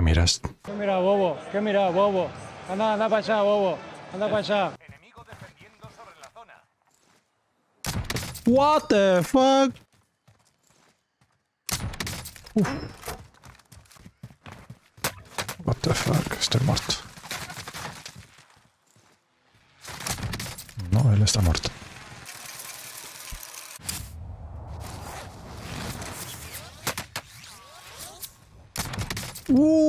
¿Qué miras? ¿Qué mira, bobo? ¿Qué mira, bobo? Anda, anda para allá, bobo. Anda para allá. What the fuck? Uf. What the fuck? Estoy muerto. No, él está muerto. Uh.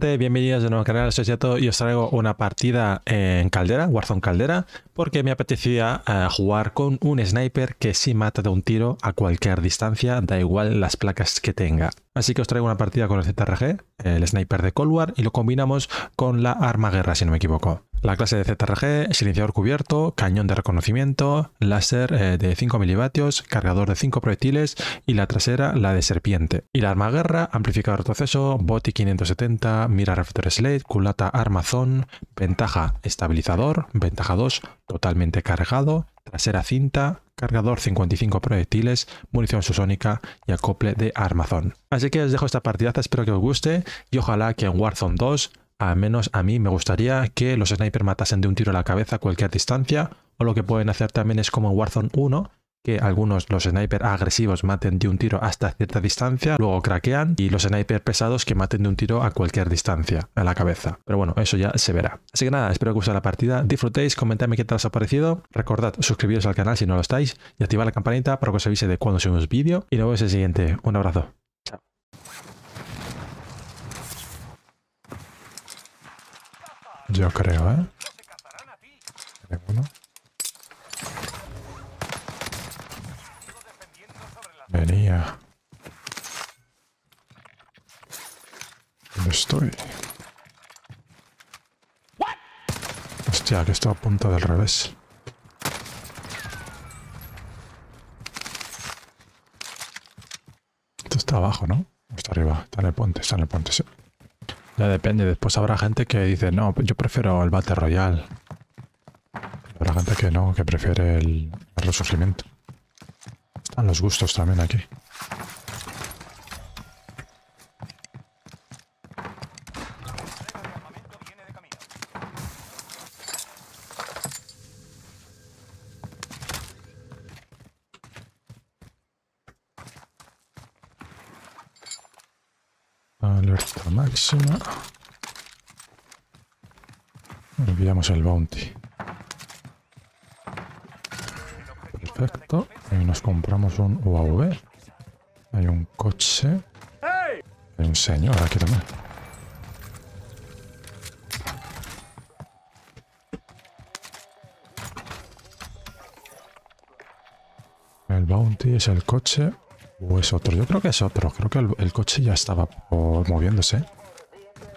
Bienvenidos de nuevo al canal, soy Yato y os traigo una partida en Caldera, Warzone Caldera, porque me apetecía eh, jugar con un sniper que sí mata de un tiro a cualquier distancia, da igual las placas que tenga. Así que os traigo una partida con el ZRG, el sniper de Cold War, y lo combinamos con la arma guerra, si no me equivoco. La clase de ZRG, silenciador cubierto, cañón de reconocimiento, láser eh, de 5 milivatios, cargador de 5 proyectiles y la trasera la de serpiente. Y la arma guerra, amplificador retroceso, boti 570, mira reflector slate, culata armazón, ventaja estabilizador, ventaja 2 totalmente cargado, trasera cinta, cargador 55 proyectiles, munición susónica y acople de armazón. Así que os dejo esta partidaza, espero que os guste y ojalá que en Warzone 2 al menos a mí me gustaría que los snipers matasen de un tiro a la cabeza a cualquier distancia, o lo que pueden hacer también es como en Warzone 1, que algunos los snipers agresivos maten de un tiro hasta cierta distancia, luego craquean, y los snipers pesados que maten de un tiro a cualquier distancia a la cabeza. Pero bueno, eso ya se verá. Así que nada, espero que os guste la partida, disfrutéis, comentadme qué tal os ha parecido, recordad suscribiros al canal si no lo estáis, y activar la campanita para que os avise de cuando subimos vídeo, y nos vemos el siguiente. Un abrazo. Yo creo, ¿eh? Venía. ¿Dónde estoy? Hostia, que estoy a punto del revés. Esto está abajo, ¿no? Está arriba, está en el puente, está en el puente, sí. Ya depende, después habrá gente que dice, no, yo prefiero el Battle Royale. Habrá gente que no, que prefiere el, el resurgimiento. Están los gustos también aquí. Máxima. Enviamos el bounty. Perfecto. Y nos compramos un UAV. Hay un coche. Hay un señor aquí también. El bounty es el coche. ¿O es otro? Yo creo que es otro. Creo que el, coche ya estaba moviéndose.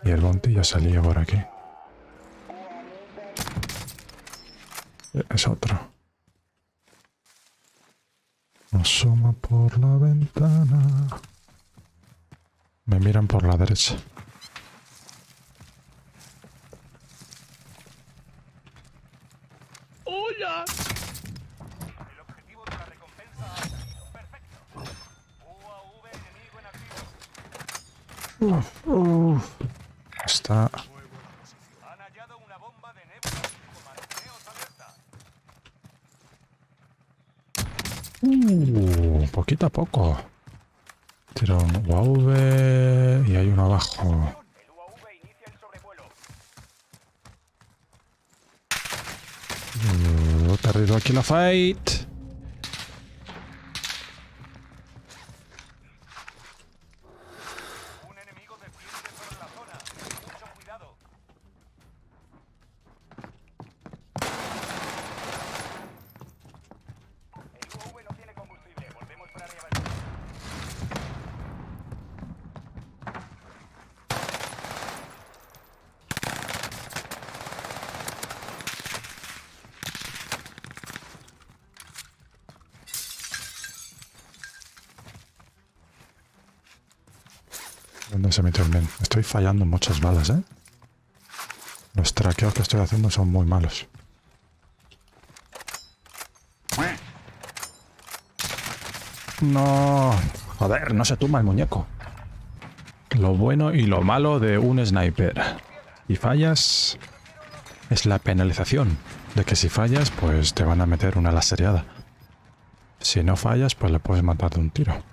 Y el bounty ya salía por aquí. Es otro. Asoma por la ventana. Me miran por la derecha. Uf, uf. Está... Uh, poquito a poco. Tiro un UAV y hay uno abajo. Uh, aquí la fight. ¿Dónde se metió el? Estoy fallando muchas balas, ¿eh? Los traqueos que estoy haciendo son muy malos. No. Joder, no se tumba el muñeco. lo bueno y lo malo de un sniper. Si fallas, es la penalización. De que si fallas, pues te van a meter una lasereada. Si no fallas, pues le puedes matar de un tiro.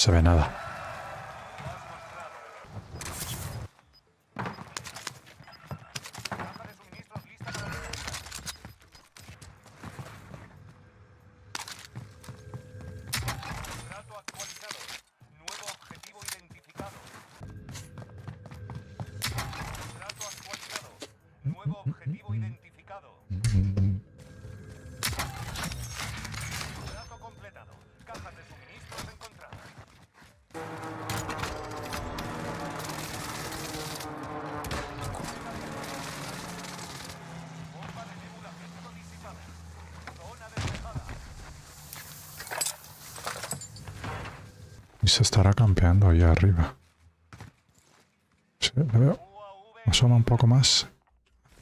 Se ve nada. Se estará campeando ahí arriba. Sí, le veo. Asoma un poco más.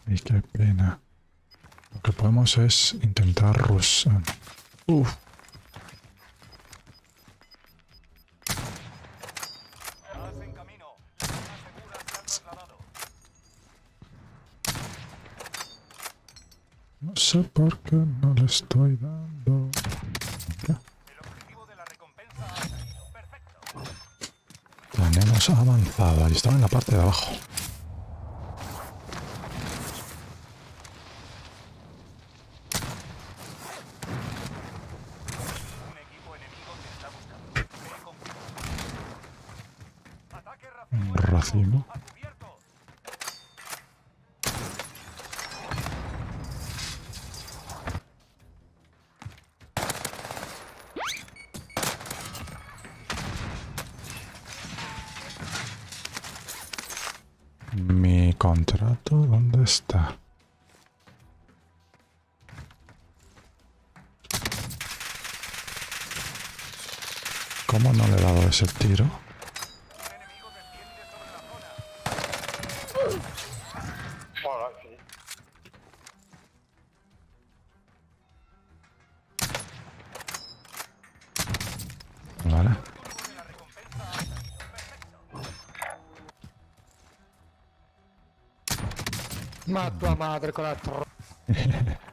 Y qué pena. Lo que podemos es intentar rusar. Uf. No sé por qué no le estoy dando. Ya. El objetivo de la recompensa ha caído. Perfecto. Avanzado. Ahí estaba en la parte de abajo. Mi contrato, ¿dónde está? ¿Cómo no le he dado ese tiro? Perfecto. Ma tua madre con la tro...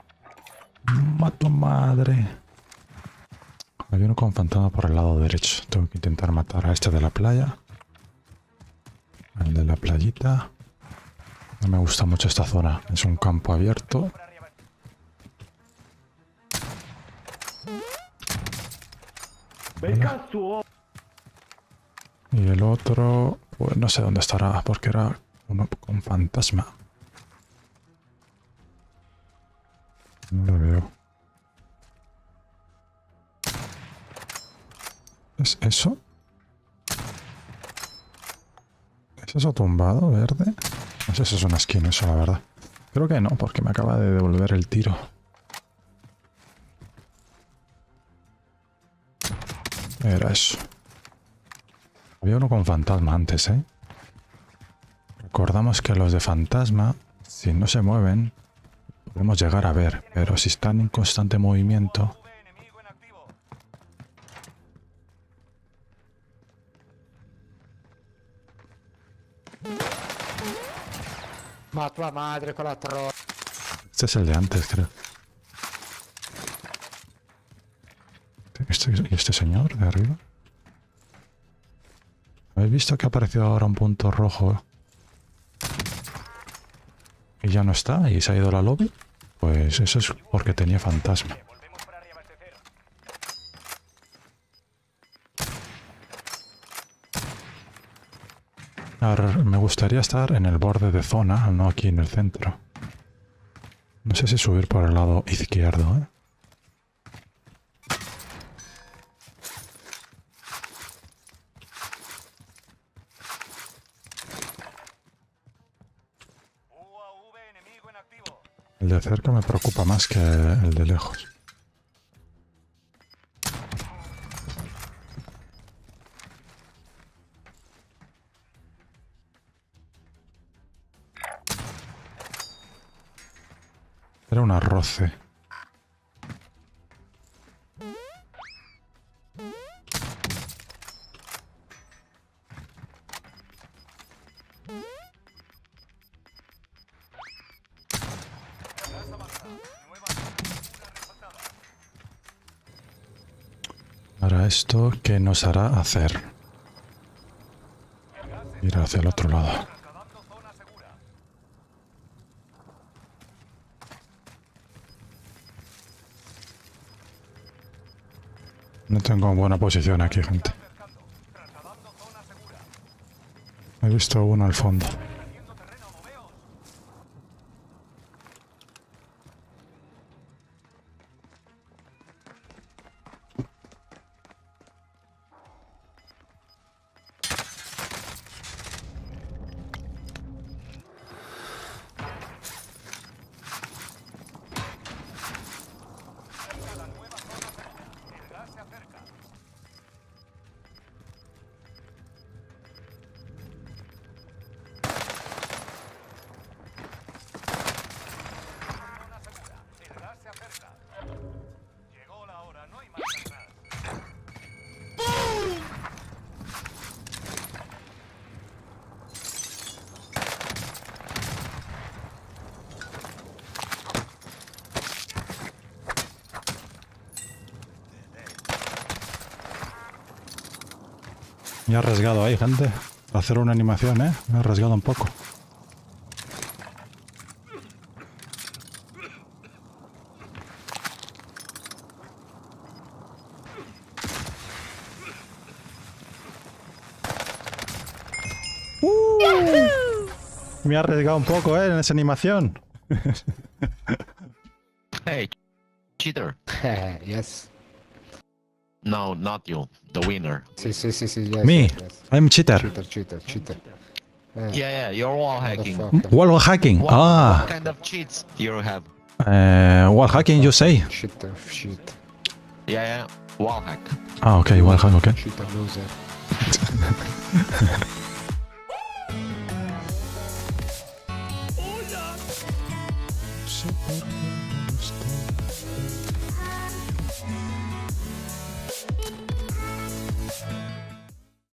Mato madre. Hay uno con fantasma por el lado derecho. Tengo que intentar matar a este de la playa. Al de la playita. No me gusta mucho esta zona. Es un campo abierto. Y el otro, pues no sé dónde estará, porque era uno con fantasma. No lo veo. ¿Es eso? ¿Es eso tumbado, verde? No sé si es una skin eso, la verdad. Creo que no, porque me acaba de devolver el tiro. Era eso. Había uno con fantasma antes, ¿eh? Recordamos que los de fantasma, si no se mueven, podemos llegar a ver, pero si están en constante movimiento, UAV enemigo en activo. Ma tua madre con la tro... este es el de antes, creo. Este, ¿Y este señor de arriba? ¿Habéis visto que ha aparecido ahora un punto rojo? Y ya no está, y se ha ido a la lobby. Pues eso es porque tenía fantasma. Ahora, me gustaría estar en el borde de zona, no aquí en el centro. No sé si subir por el lado izquierdo, ¿eh? UAV enemigo en activo. El de cerca me preocupa más que el de lejos. Era un arroce. Ahora esto, ¿qué nos hará hacer? Ir hacia el otro lado. No tengo buena posición aquí, gente. He visto uno al fondo. Se acerca. Me ha arriesgado ahí, gente. Para hacer una animación, ¿eh? Me ha arriesgado un poco. ¡Uh! Me ha arriesgado un poco, ¿eh? En esa animación. Hey, cheater. yes. No, not you. The winner. Sí, sí, sí, sí, yes. Me, yes, yes. I'm cheater. Cheater, cheater, cheater. Eh, Yeah, yeah, you're wall hacking. Wall hacking. What, Ah, what kind of cheats do you have? uh, wall hacking, you say? Cheater, shit. Yeah, yeah, wall hack. Ah, okay, wall hack, okay. Cheater loser.